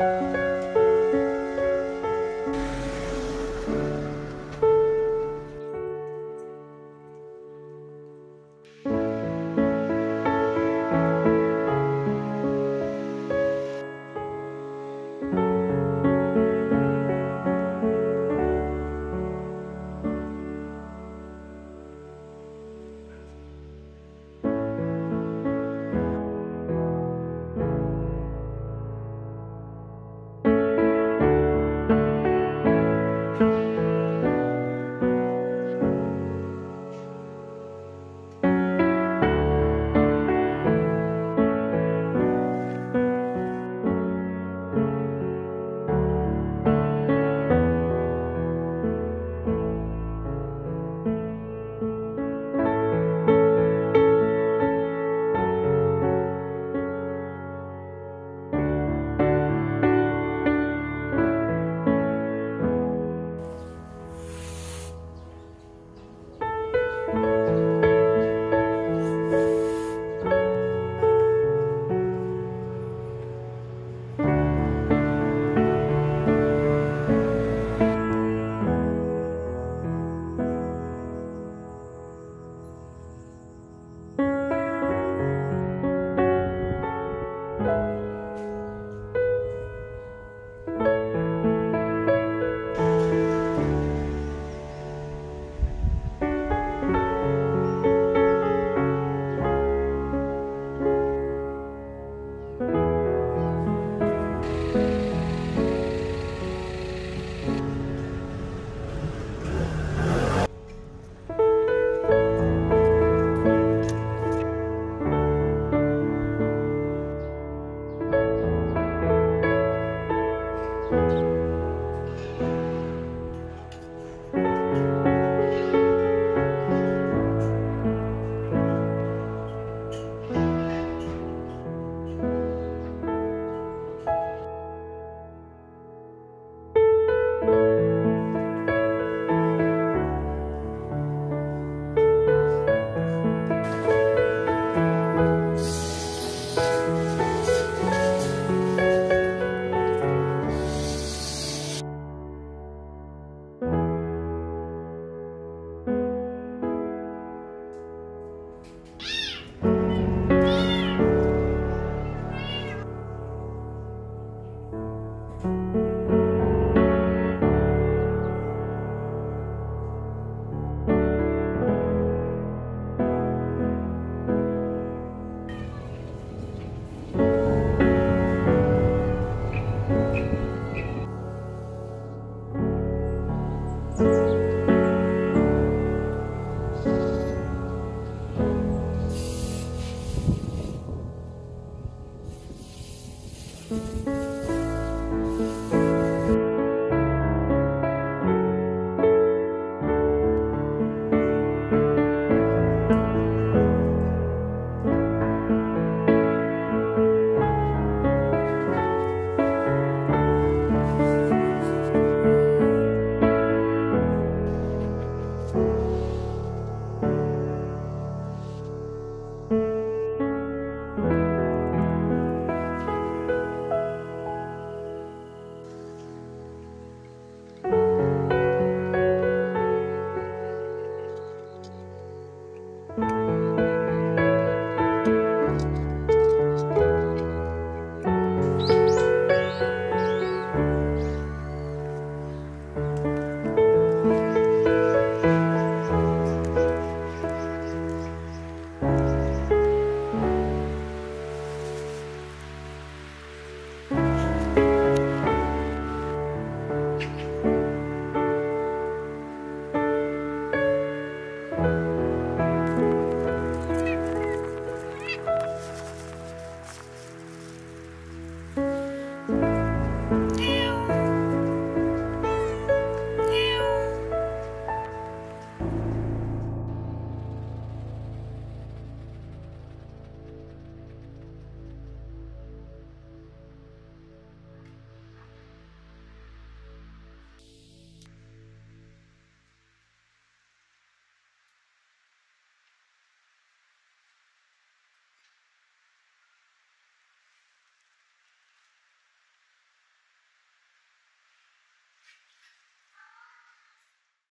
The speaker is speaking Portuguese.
Música